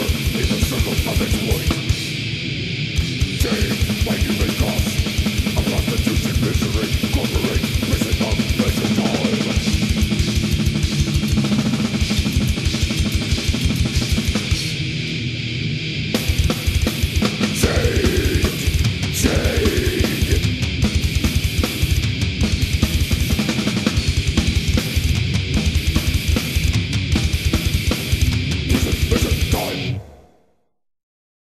in the circle of exploit, void. Dave, you